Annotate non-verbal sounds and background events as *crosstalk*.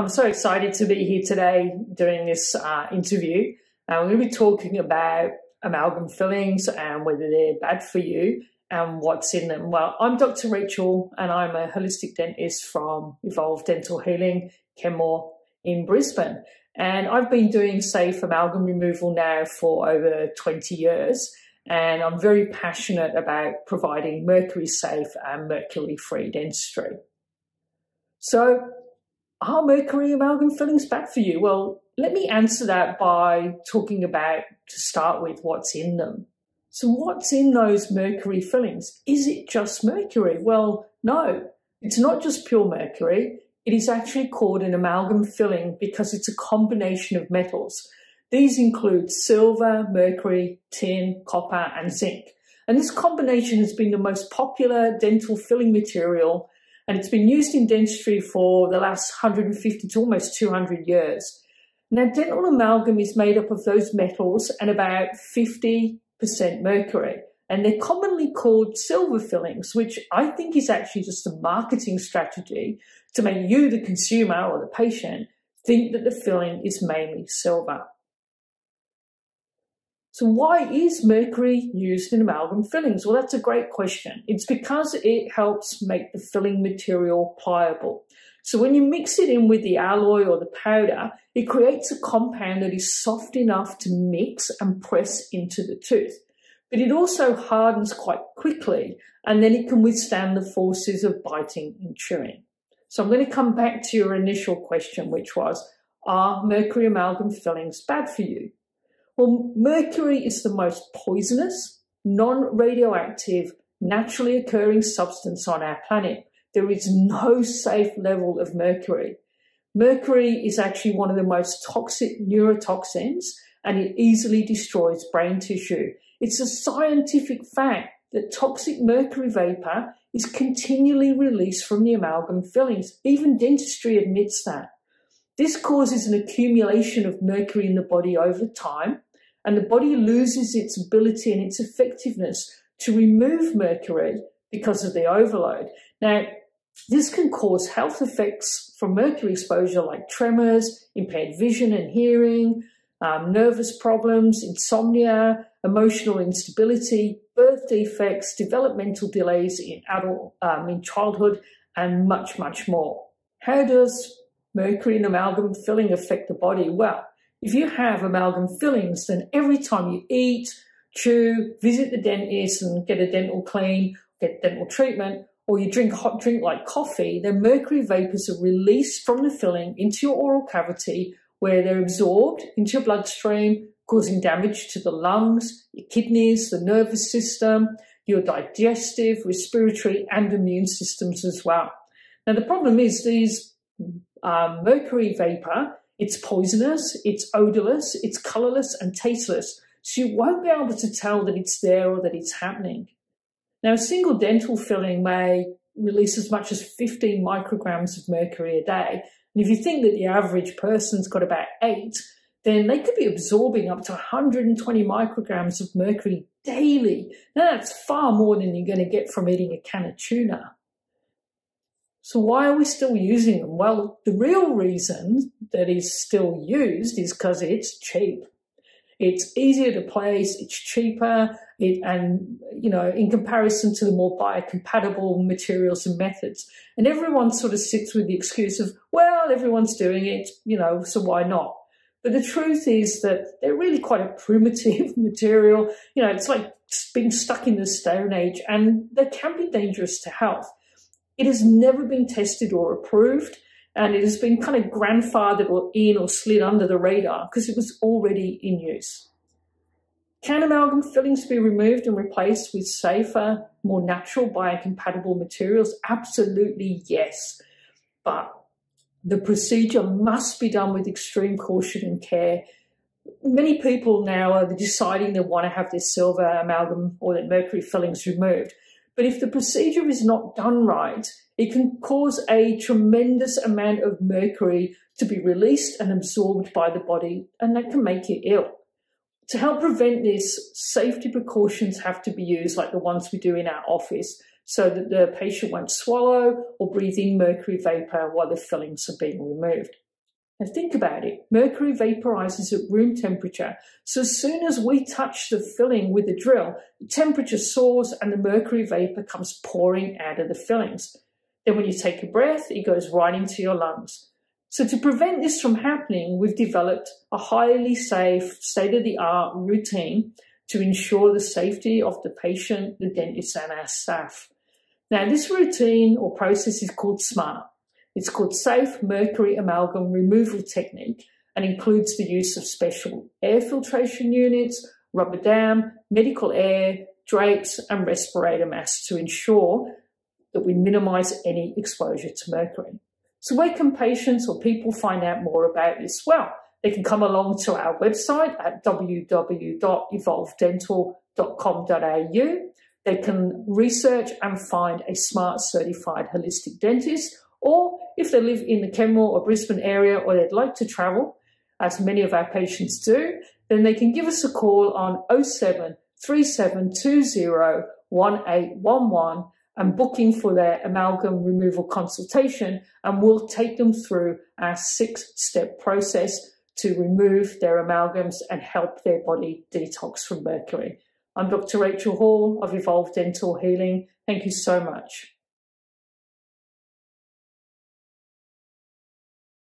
I'm so excited to be here today doing this uh, interview. We're going to be talking about amalgam fillings and whether they're bad for you and what's in them. Well, I'm Dr. Rachel and I'm a holistic dentist from Evolve Dental Healing, Kenmore in Brisbane. And I've been doing safe amalgam removal now for over 20 years. And I'm very passionate about providing mercury safe and mercury free dentistry. So are mercury amalgam fillings bad for you? Well, let me answer that by talking about, to start with, what's in them. So what's in those mercury fillings? Is it just mercury? Well, no, it's not just pure mercury. It is actually called an amalgam filling because it's a combination of metals. These include silver, mercury, tin, copper, and zinc. And this combination has been the most popular dental filling material and it's been used in dentistry for the last 150 to almost 200 years. Now, dental amalgam is made up of those metals and about 50% mercury. And they're commonly called silver fillings, which I think is actually just a marketing strategy to make you, the consumer or the patient, think that the filling is mainly silver. So why is mercury used in amalgam fillings? Well, that's a great question. It's because it helps make the filling material pliable. So when you mix it in with the alloy or the powder, it creates a compound that is soft enough to mix and press into the tooth. But it also hardens quite quickly and then it can withstand the forces of biting and chewing. So I'm going to come back to your initial question, which was, are mercury amalgam fillings bad for you? Well, mercury is the most poisonous, non-radioactive, naturally occurring substance on our planet. There is no safe level of mercury. Mercury is actually one of the most toxic neurotoxins and it easily destroys brain tissue. It's a scientific fact that toxic mercury vapor is continually released from the amalgam fillings. Even dentistry admits that. This causes an accumulation of mercury in the body over time, and the body loses its ability and its effectiveness to remove mercury because of the overload. Now, this can cause health effects from mercury exposure like tremors, impaired vision and hearing, um, nervous problems, insomnia, emotional instability, birth defects, developmental delays in adult, um, in childhood, and much, much more. How does mercury and amalgam filling affect the body? Well, if you have amalgam fillings, then every time you eat, chew, visit the dentist and get a dental clean, get dental treatment, or you drink a hot drink like coffee, then mercury vapors are released from the filling into your oral cavity where they're absorbed into your bloodstream, causing damage to the lungs, your kidneys, the nervous system, your digestive, respiratory, and immune systems as well. Now, the problem is these um, mercury vapor it's poisonous, it's odorless, it's colorless and tasteless, so you won't be able to tell that it's there or that it's happening. Now, a single dental filling may release as much as 15 micrograms of mercury a day. And if you think that the average person's got about eight, then they could be absorbing up to 120 micrograms of mercury daily. Now, that's far more than you're going to get from eating a can of tuna. So why are we still using them? Well, the real reason that is still used is because it's cheap. It's easier to place, it's cheaper, it, and, you know, in comparison to the more biocompatible materials and methods. And everyone sort of sits with the excuse of, well, everyone's doing it, you know, so why not? But the truth is that they're really quite a primitive *laughs* material. You know, it's like being stuck in the Stone Age and they can be dangerous to health. It has never been tested or approved, and it has been kind of grandfathered or in or slid under the radar because it was already in use. Can amalgam fillings be removed and replaced with safer, more natural biocompatible materials? Absolutely yes. But the procedure must be done with extreme caution and care. Many people now are deciding they want to have their silver amalgam or their mercury fillings removed. But if the procedure is not done right, it can cause a tremendous amount of mercury to be released and absorbed by the body, and that can make you ill. To help prevent this, safety precautions have to be used, like the ones we do in our office, so that the patient won't swallow or breathe in mercury vapor while the fillings are being removed. Now think about it. Mercury vaporizes at room temperature. So as soon as we touch the filling with the drill, the temperature soars and the mercury vapor comes pouring out of the fillings. Then when you take a breath, it goes right into your lungs. So to prevent this from happening, we've developed a highly safe, state-of-the-art routine to ensure the safety of the patient, the dentist, and our staff. Now, this routine or process is called SMART. It's called Safe Mercury Amalgam Removal Technique and includes the use of special air filtration units, rubber dam, medical air, drapes, and respirator masks to ensure that we minimize any exposure to mercury. So where can patients or people find out more about this? Well, they can come along to our website at www.evolvedental.com.au. They can research and find a smart certified holistic dentist, or if they live in the Kenmore or Brisbane area or they'd like to travel, as many of our patients do, then they can give us a call on 07 3720 1811 and booking for their amalgam removal consultation, and we'll take them through our six step process to remove their amalgams and help their body detox from mercury. I'm Dr. Rachel Hall of Evolve Dental Healing. Thank you so much.